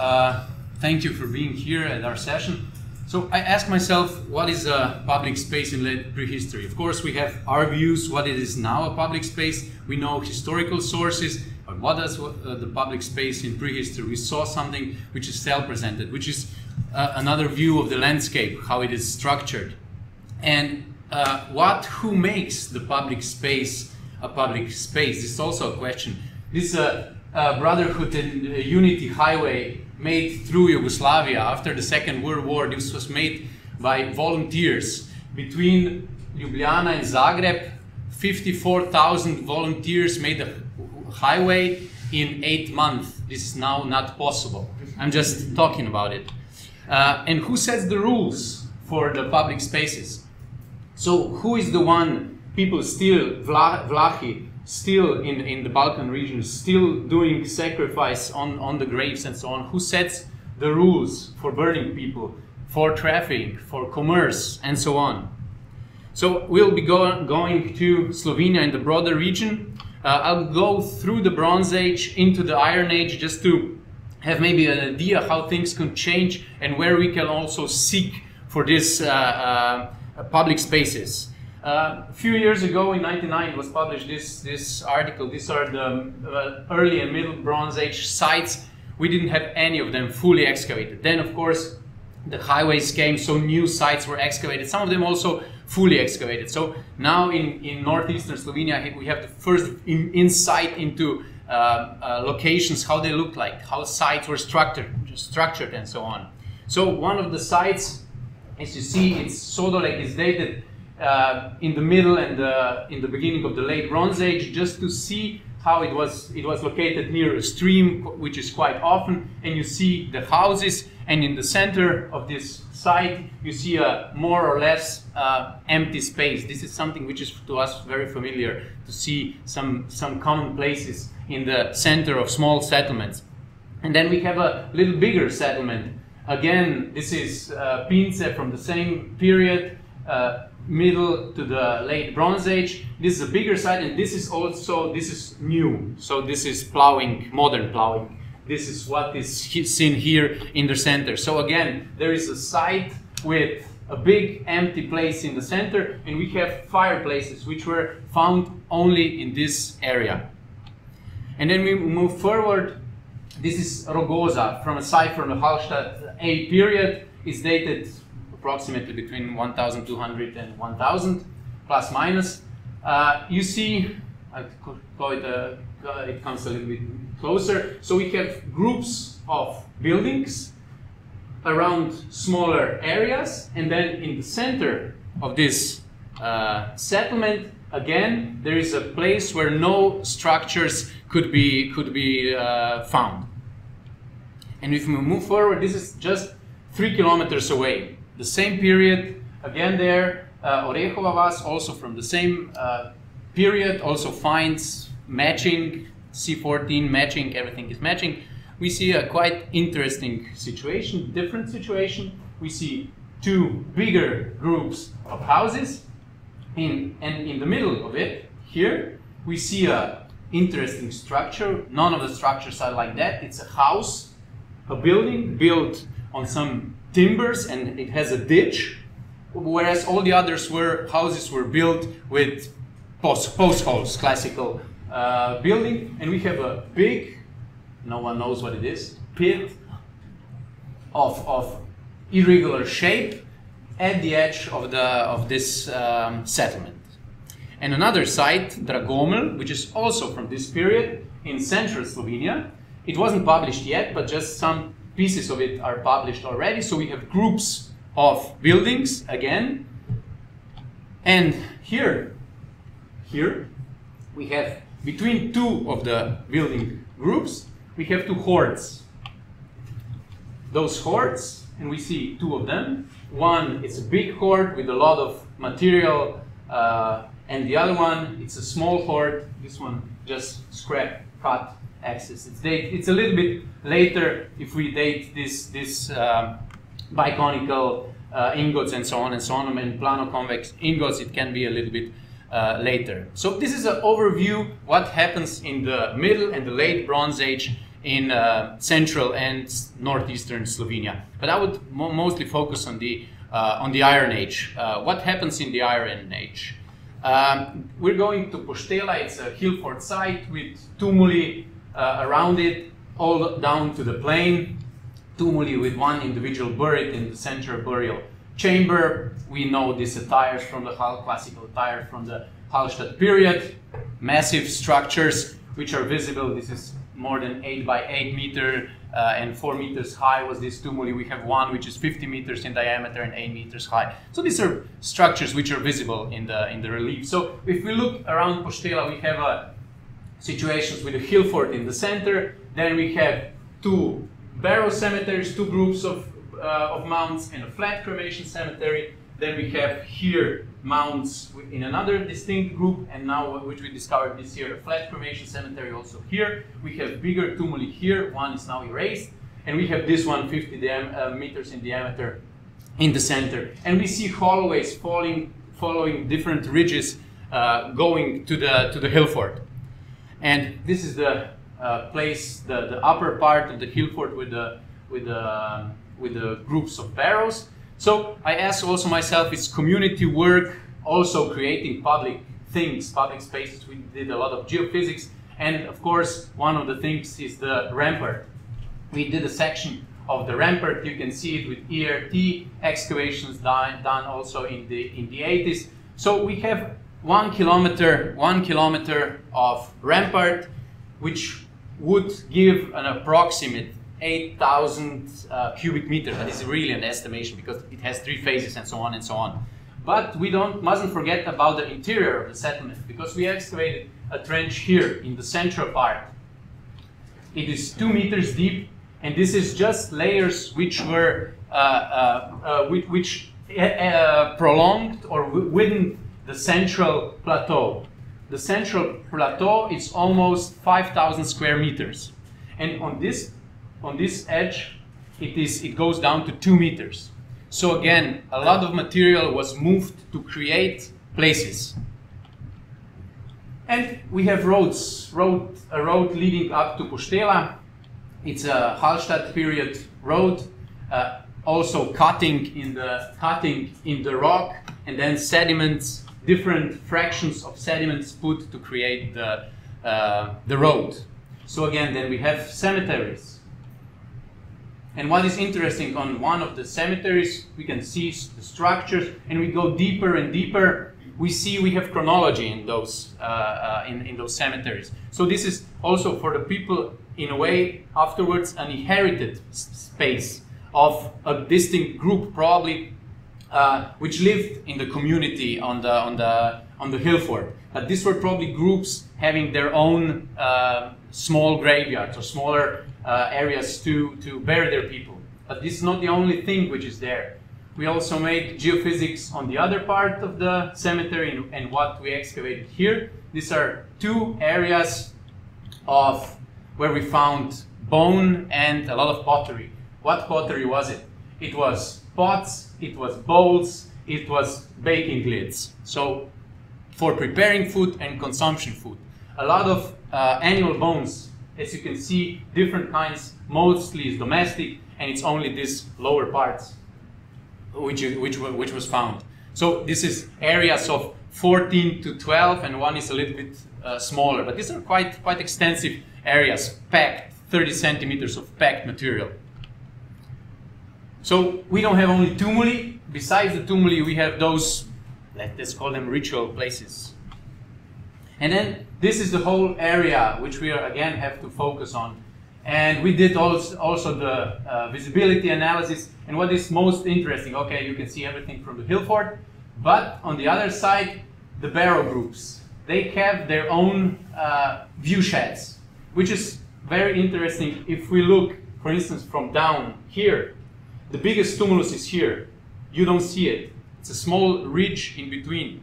Uh, thank you for being here at our session. So, I asked myself, what is a public space in late prehistory? Of course, we have our views, what it is now a public space. We know historical sources, but what is uh, the public space in prehistory? We saw something which is cell-presented, which is uh, another view of the landscape, how it is structured. And uh, what, who makes the public space a public space? This is also a question. This Brotherhood and Unity Highway made through Yugoslavia after the Second World War. This was made by volunteers between Ljubljana and Zagreb. 54,000 volunteers made a highway in eight months. This is now not possible. I'm just talking about it. Uh, and who sets the rules for the public spaces? So who is the one people still, Vla, Vlachi, still in, in the Balkan region, still doing sacrifice on, on the graves and so on, who sets the rules for burning people, for trafficking, for commerce, and so on. So we'll be go going to Slovenia in the broader region. Uh, I'll go through the Bronze Age into the Iron Age just to have maybe an idea how things can change and where we can also seek for these uh, uh, public spaces. Uh, a few years ago, in '99, was published this this article. These are the uh, early and middle Bronze Age sites. We didn't have any of them fully excavated. Then, of course, the highways came, so new sites were excavated. Some of them also fully excavated. So now in, in northeastern Slovenia, we have the first in, insight into uh, uh, locations, how they look like, how sites were structured, structured, and so on. So one of the sites, as you see, it's Sodolek is dated uh, in the middle and in the beginning of the late Bronze Age, just to see how it was it was located near a stream, which is quite often, and you see the houses, and in the center of this site, you see a more or less uh, empty space. This is something which is to us very familiar to see some some common places in the center of small settlements, and then we have a little bigger settlement. Again, this is uh, Pince from the same period. Uh, middle to the late Bronze Age. This is a bigger site, and this is also this is new. So this is plowing, modern plowing. This is what is seen here in the center. So again, there is a site with a big empty place in the center, and we have fireplaces which were found only in this area. And then we move forward. This is Rogoza from a site from the Hallstatt A period. It's dated approximately between 1,200 and 1,000, plus minus. Uh, you see, I call it, a, uh, it comes a little bit closer. So we have groups of buildings around smaller areas, and then in the center of this uh, settlement, again, there is a place where no structures could be, could be uh, found. And if we move forward, this is just three kilometers away the same period, again there, uh, Orehova Vas, also from the same uh, period, also finds matching, C14 matching, everything is matching. We see a quite interesting situation, different situation. We see two bigger groups of houses, in, and in the middle of it, here, we see a interesting structure. None of the structures are like that. It's a house, a building built on some timbers and it has a ditch, whereas all the others were houses were built with post, post holes, classical uh, building, and we have a big, no one knows what it is, pit of, of irregular shape at the edge of the of this um, settlement. And another site, Dragomelj, which is also from this period in central Slovenia. It wasn't published yet, but just some pieces of it are published already. So we have groups of buildings again. And here, here, we have between two of the building groups, we have two hoards. Those hoards, and we see two of them. One is a big hoard with a lot of material, uh, and the other one, it's a small hoard. This one just scrap, cut, axis. It's, date, it's a little bit later if we date this, this um, biconical uh, ingots and so on and so on, and plano-convex ingots, it can be a little bit uh, later. So this is an overview what happens in the middle and the late Bronze Age in uh, central and northeastern Slovenia. But I would mo mostly focus on the uh, on the Iron Age. Uh, what happens in the Iron Age? Um, we're going to Postela. It's a hillfort site with tumuli uh, around it, all down to the plain. Tumuli with one individual buried in the central burial chamber. We know these attires from the Hall, classical attire from the Hallstatt period. Massive structures which are visible. This is more than 8 by 8 meter uh, and 4 meters high was this tumuli. We have one which is 50 meters in diameter and 8 meters high. So these are structures which are visible in the, in the relief. So if we look around Postela, we have uh, situations with a hill fort in the center. Then we have two barrow cemeteries, two groups of, uh, of mounds and a flat cremation cemetery. Then we have here mounds in another distinct group, and now which we discovered this year, a flat cremation cemetery also here. We have bigger tumuli here, one is now erased, and we have this one 50 uh, meters in diameter in the center. And we see holloways falling, following different ridges uh, going to the, to the hill fort. And this is the uh, place, the, the upper part of the hill fort with the, with the, with the groups of barrows. So I asked also myself, is community work also creating public things, public spaces? We did a lot of geophysics. And of course, one of the things is the rampart. We did a section of the rampart. You can see it with ERT excavations done, done also in the, in the 80s. So we have one kilometer, one kilometer of rampart, which would give an approximate 8,000 uh, cubic meters. That is really an estimation because it has three phases and so on and so on. But we don't mustn't forget about the interior of the settlement because we excavated a trench here in the central part. It is two meters deep, and this is just layers which were uh, uh, uh which uh, uh, prolonged or within the central plateau. The central plateau is almost 5,000 square meters, and on this on this edge, it, is, it goes down to two meters. So again, a lot of material was moved to create places. And we have roads, road, a road leading up to Postela. It's a Hallstatt period road, uh, also cutting in the cutting in the rock, and then sediments, different fractions of sediments put to create the uh, the road. So again, then we have cemeteries, and what is interesting on one of the cemeteries, we can see the structures, and we go deeper and deeper. We see we have chronology in those uh, uh, in, in those cemeteries. So this is also for the people, in a way, afterwards an inherited space of a distinct group, probably uh, which lived in the community on the on the on the hill fort. But these were probably groups having their own uh, small graveyards or smaller uh, areas to, to bury their people. But this is not the only thing which is there. We also made geophysics on the other part of the cemetery and, and what we excavated here. These are two areas of where we found bone and a lot of pottery. What pottery was it? It was pots, it was bowls, it was baking lids. So for preparing food and consumption food. A lot of uh, animal bones as you can see, different kinds, mostly is domestic, and it's only these lower parts which, which, which was found. So this is areas of 14 to 12, and one is a little bit uh, smaller, but these are quite, quite extensive areas, packed, 30 centimeters of packed material. So we don't have only tumuli. Besides the tumuli, we have those, let's call them ritual places. And then this is the whole area which we are, again have to focus on. And we did also, also the uh, visibility analysis. And what is most interesting, okay, you can see everything from the hill fort, but on the other side, the barrow groups. They have their own uh, view sheds, which is very interesting if we look, for instance, from down here. The biggest tumulus is here. You don't see it. It's a small ridge in between.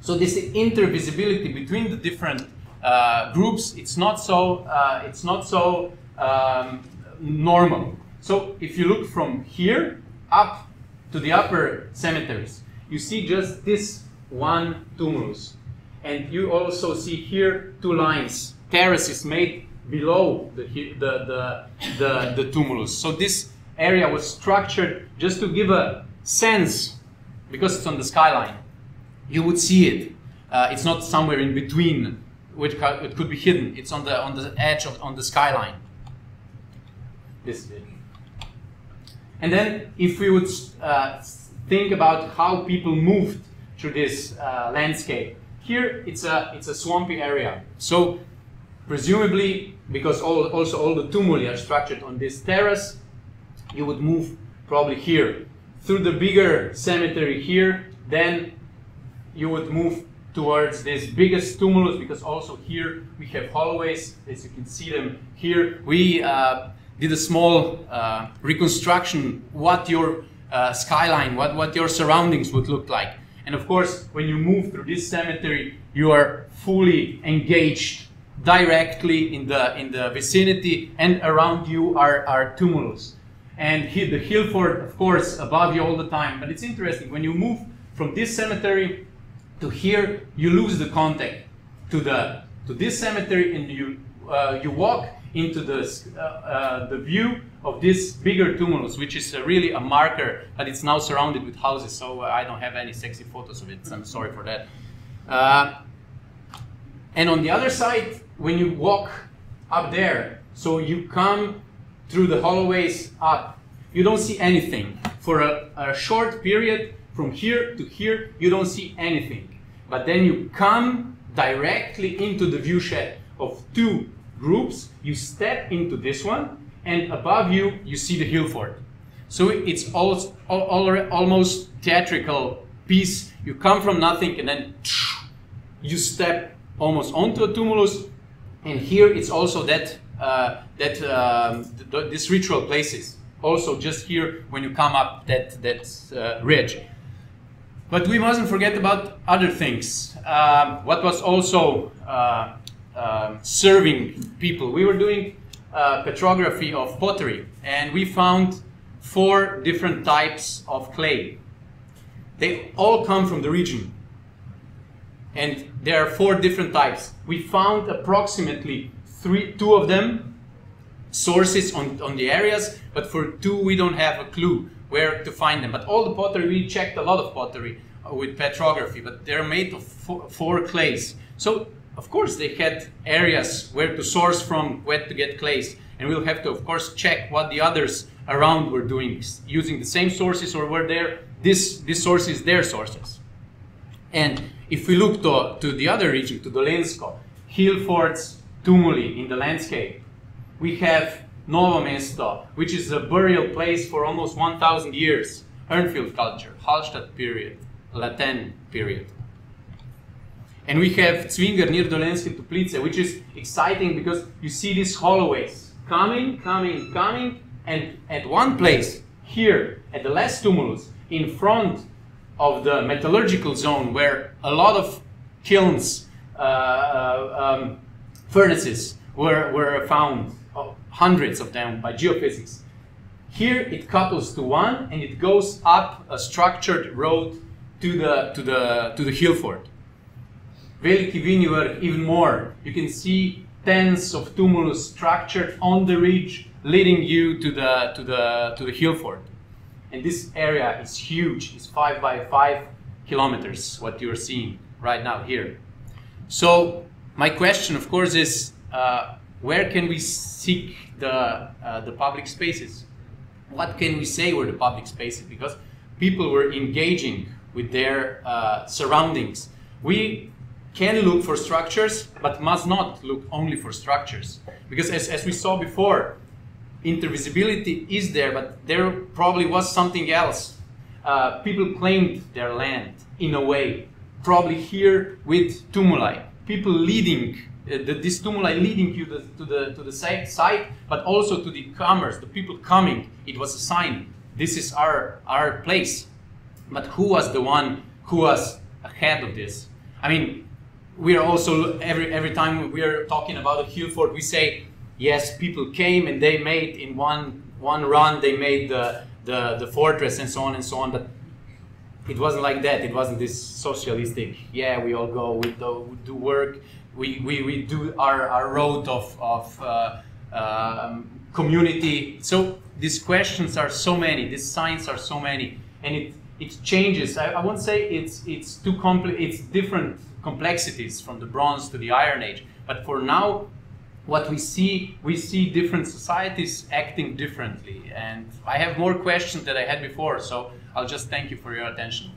So this intervisibility between the different uh, groups, it's not so, uh, it's not so um, normal. So if you look from here up to the upper cemeteries, you see just this one tumulus. And you also see here two lines, terraces made below the, the, the, the, the tumulus. So this area was structured just to give a sense, because it's on the skyline, you would see it. Uh, it's not somewhere in between, which it could be hidden. It's on the on the edge of on the skyline. This bit. And then, if we would uh, think about how people moved through this uh, landscape, here it's a it's a swampy area. So presumably, because all, also all the tumuli are structured on this terrace, you would move probably here. Through the bigger cemetery here. Then you would move towards this biggest tumulus because also here we have holloways. As you can see them here. We uh, did a small uh, reconstruction what your uh, skyline what, what your surroundings would look like. And of course when you move through this cemetery you are fully engaged directly in the in the vicinity and around you are, are tumulus and the hill fort of course above you all the time but it's interesting when you move from this cemetery to here, you lose the contact to the to this cemetery, and you uh, you walk into the uh, uh, the view of this bigger tumulus, which is really a marker, but it's now surrounded with houses, so I don't have any sexy photos of it. I'm sorry for that. Uh, and on the other side, when you walk up there, so you come through the holloways up, you don't see anything. For a, a short period, from here to here, you don't see anything. But then you come directly into the viewshed of two groups, you step into this one, and above you, you see the hill fort. So it's all, almost theatrical piece. You come from nothing and then you step almost onto a tumulus. And here it's also that, uh, that um, th this ritual places. Also just here when you come up that, that uh, ridge. But we mustn't forget about other things. Uh, what was also uh, uh, serving people? We were doing uh, petrography of pottery, and we found four different types of clay. They all come from the region. And there are four different types. We found approximately three, two of them sources on, on the areas, but for two we don't have a clue where to find them. But all the pottery, we checked a lot of pottery uh, with petrography, but they're made of four, four clays. So of course they had areas where to source from, where to get clays. And we'll have to, of course, check what the others around were doing, using the same sources or were there, this, this source is their sources. And if we look to, to the other region, to Dolenjsko, hill forts, tumuli in the landscape, we have Novo Mesto, which is a burial place for almost 1,000 years. Urnfield culture, Hallstatt period, La Tène period. And we have Cvinger near Dolenjske Toplice, which is exciting because you see these holloways coming, coming, coming, and at one place, here, at the last tumulus, in front of the metallurgical zone where a lot of kilns, uh, uh, um, furnaces were, were found uh, hundreds of them by geophysics. Here it couples to one and it goes up a structured road to the, to the, to the hill fort. Veliki Vinji Vrh even more. You can see tens of tumulus structured on the ridge leading you to the, to the, to the hill fort. And this area is huge. It's five by five kilometers, what you're seeing right now here. So my question, of course, is uh, where can we seek the, uh, the public spaces? What can we say were the public spaces? Because people were engaging with their uh, surroundings. We can look for structures, but must not look only for structures. Because as, as we saw before, intervisibility is there, but there probably was something else. Uh, people claimed their land in a way, probably here with tumuli. People leading uh, the, this tumuli leading you the, to the to the site, but also to the commerce, the people coming. It was a sign. This is our our place. But who was the one who was ahead of this? I mean, we are also every every time we are talking about a hill fort, we say yes, people came and they made in one one run they made the the, the fortress and so on and so on. But it wasn't like that. It wasn't this socialistic. Yeah, we all go, we do, do work, we, we, we do our, our road of, of uh, um, community. So these questions are so many, these signs are so many, and it, it changes. I, I won't say it's, it's too complex, it's different complexities from the Bronze to the Iron Age. But for now, what we see, we see different societies acting differently. And I have more questions than I had before, so I'll just thank you for your attention.